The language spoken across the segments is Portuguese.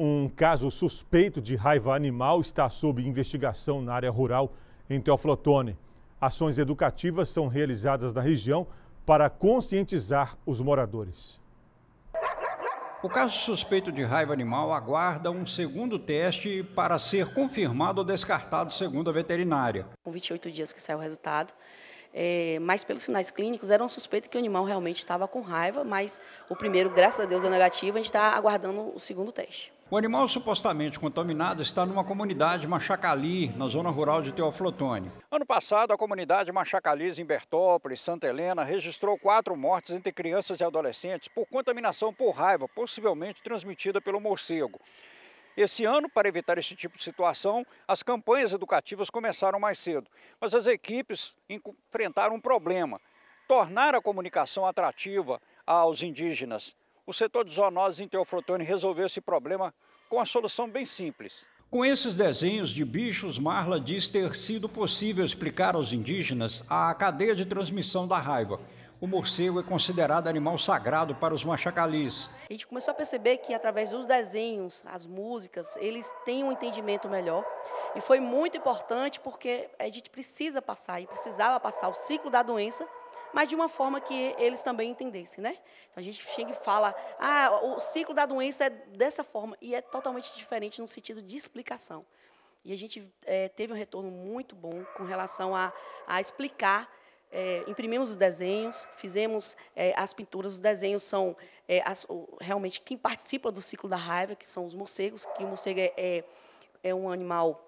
Um caso suspeito de raiva animal está sob investigação na área rural em Teoflotone. Ações educativas são realizadas na região para conscientizar os moradores. O caso suspeito de raiva animal aguarda um segundo teste para ser confirmado ou descartado, segundo a veterinária. Com 28 dias que saiu o resultado, é, mas pelos sinais clínicos era um suspeito que o animal realmente estava com raiva, mas o primeiro, graças a Deus, deu negativo, a gente está aguardando o segundo teste. O animal supostamente contaminado está numa comunidade Machacali, na zona rural de Teoflotone. Ano passado, a comunidade Machacalis em Bertópolis, Santa Helena, registrou quatro mortes entre crianças e adolescentes por contaminação por raiva, possivelmente transmitida pelo morcego. Esse ano, para evitar esse tipo de situação, as campanhas educativas começaram mais cedo, mas as equipes enfrentaram um problema: tornar a comunicação atrativa aos indígenas o setor de zoonoses em Teoflotone resolveu esse problema com uma solução bem simples. Com esses desenhos de bichos, Marla diz ter sido possível explicar aos indígenas a cadeia de transmissão da raiva. O morcego é considerado animal sagrado para os machacalis. A gente começou a perceber que através dos desenhos, as músicas, eles têm um entendimento melhor. E foi muito importante porque a gente precisa passar e precisava passar o ciclo da doença mas de uma forma que eles também entendessem, né? Então a gente chega e fala, ah, o ciclo da doença é dessa forma, e é totalmente diferente no sentido de explicação. E a gente é, teve um retorno muito bom com relação a, a explicar. É, imprimimos os desenhos, fizemos é, as pinturas. Os desenhos são é, as, realmente quem participa do ciclo da raiva, que são os morcegos, que o morcego é, é, é um animal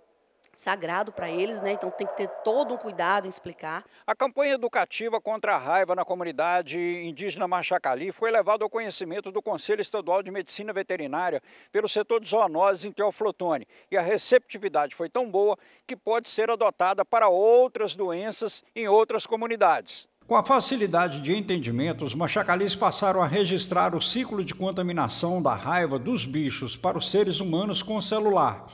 sagrado para eles, né? Então tem que ter todo um cuidado em explicar. A campanha educativa contra a raiva na comunidade indígena Machacali foi levada ao conhecimento do Conselho Estadual de Medicina Veterinária pelo setor de zoonoses em Teoflotone. E a receptividade foi tão boa que pode ser adotada para outras doenças em outras comunidades. Com a facilidade de entendimento, os machacalis passaram a registrar o ciclo de contaminação da raiva dos bichos para os seres humanos com celular.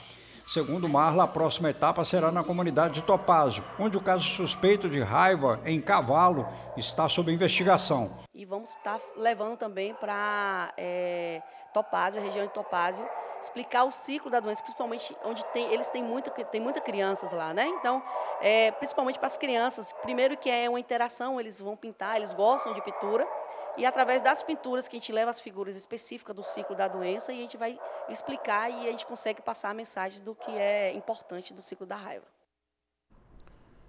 Segundo Marla, a próxima etapa será na comunidade de Topázio, onde o caso suspeito de raiva em cavalo está sob investigação. E vamos estar levando também para é, Topázio, a região de Topázio, explicar o ciclo da doença, principalmente onde tem, eles têm muita, tem crianças lá, né? Então, é, principalmente para as crianças, primeiro que é uma interação, eles vão pintar, eles gostam de pintura, e através das pinturas que a gente leva as figuras específicas do ciclo da doença e a gente vai explicar e a gente consegue passar a mensagem do que é importante do ciclo da raiva.